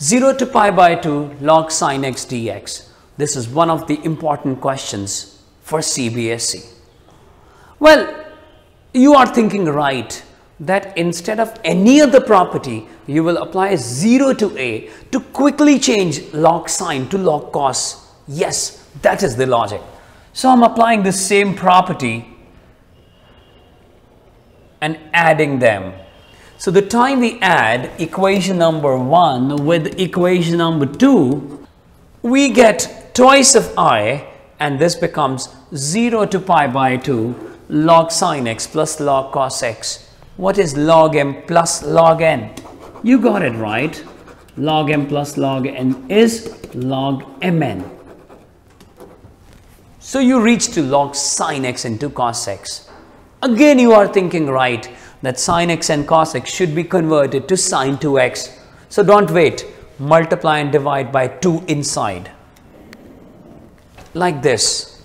0 to pi by 2 log sine x dx. This is one of the important questions for CBSE. Well, you are thinking right that instead of any other property, you will apply 0 to a to quickly change log sine to log cos. Yes, that is the logic. So I'm applying the same property and adding them. So the time we add equation number 1 with equation number 2, we get twice of i and this becomes 0 to pi by 2 log sine x plus log cos x. What is log m plus log n? You got it right. Log m plus log n is log mn. So you reach to log sine x into cos x. Again you are thinking right that sine x and cos x should be converted to sine 2x. So don't wait, multiply and divide by 2 inside. Like this.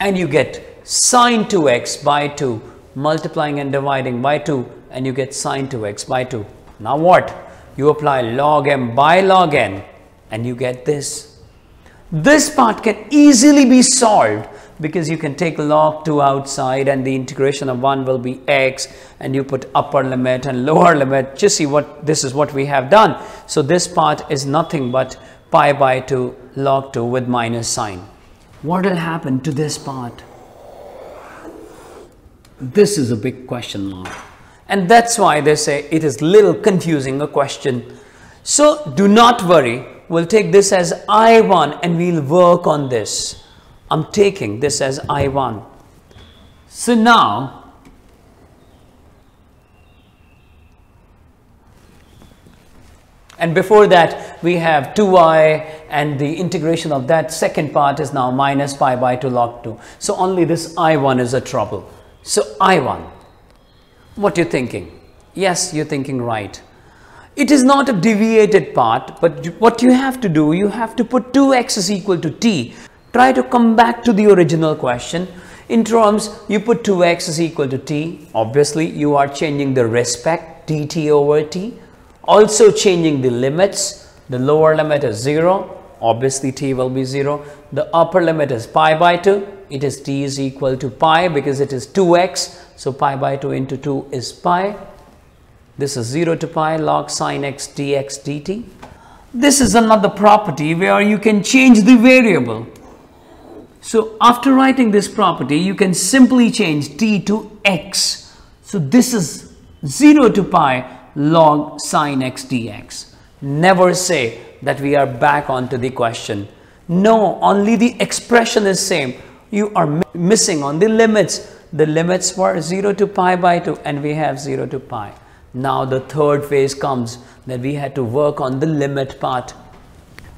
And you get sine 2x by 2 multiplying and dividing by 2 and you get sine 2x by 2. Now what? You apply log m by log n and you get this. This part can easily be solved because you can take log 2 outside and the integration of 1 will be x and you put upper limit and lower limit just see what this is what we have done. So this part is nothing but pi by 2 log 2 with minus sign. What will happen to this part? This is a big question mark. And that's why they say it is little confusing a question. So do not worry. We'll take this as i1 and we'll work on this I'm taking this as I1. So now, and before that we have 2i and the integration of that second part is now minus pi by 2 log 2. So only this I1 is a trouble. So I1, what you're thinking? Yes, you're thinking right. It is not a deviated part, but what you have to do, you have to put 2x is equal to t try to come back to the original question. In terms you put 2x is equal to t. Obviously you are changing the respect dt over t. Also changing the limits. The lower limit is 0 obviously t will be 0 the upper limit is pi by 2 it is t is equal to pi because it is 2x so pi by 2 into 2 is pi. This is 0 to pi log sine x dx dt this is another property where you can change the variable so after writing this property, you can simply change t to x. So this is 0 to pi log sine x dx. Never say that we are back onto the question. No, only the expression is same. You are missing on the limits. The limits were 0 to pi by 2 and we have 0 to pi. Now the third phase comes that we had to work on the limit part.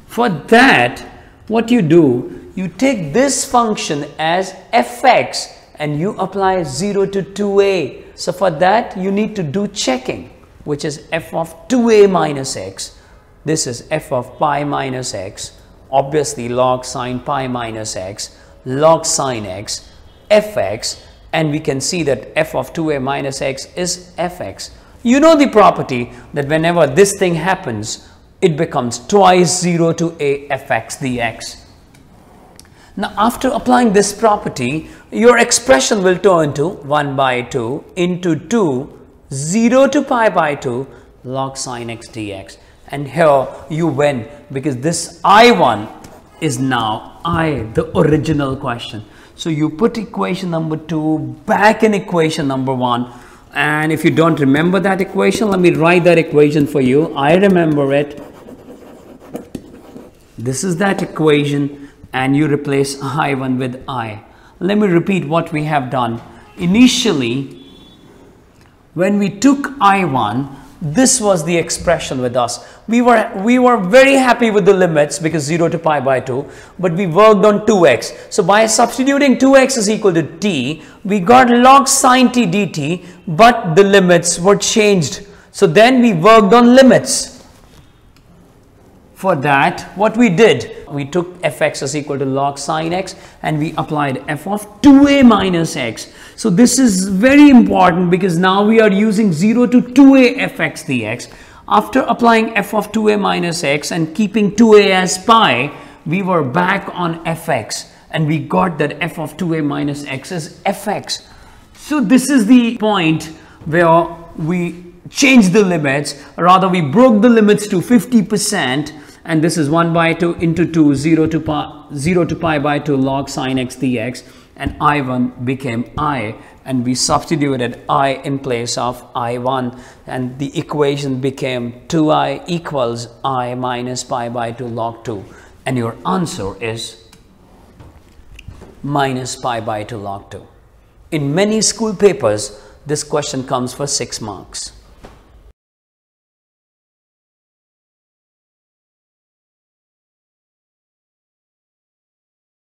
For that, what you do, you take this function as fx and you apply 0 to 2a. So for that you need to do checking which is f of 2a minus x. This is f of pi minus x obviously log sine pi minus x log sine x fx and we can see that f of 2a minus x is fx. You know the property that whenever this thing happens it becomes twice 0 to a fx dx. Now after applying this property, your expression will turn to 1 by 2 into 2 0 to pi by 2 log sine x dx and here you win because this I1 is now I the original question. So you put equation number 2 back in equation number 1 and if you don't remember that equation let me write that equation for you. I remember it. This is that equation and you replace I1 with I. Let me repeat what we have done. Initially, when we took I1, this was the expression with us. We were, we were very happy with the limits because 0 to pi by 2, but we worked on 2x. So by substituting 2x is equal to t, we got log sine t dt, but the limits were changed. So then we worked on limits. For that, what we did, we took fx is equal to log sine x and we applied f of 2a minus x. So this is very important because now we are using 0 to 2a fx dx. After applying f of 2a minus x and keeping 2a as pi, we were back on fx and we got that f of 2a minus x is fx. So this is the point where we changed the limits, rather we broke the limits to 50% and this is 1 by 2 into 2, 0 to pi, 0 to pi by 2 log sine x dx and i1 became i and we substituted i in place of i1 and the equation became 2i equals i minus pi by 2 log 2 and your answer is minus pi by 2 log 2. In many school papers, this question comes for 6 marks.